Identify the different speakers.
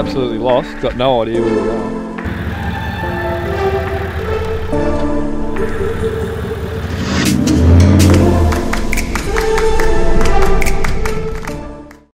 Speaker 1: absolutely lost, got no idea where we are. Thank you.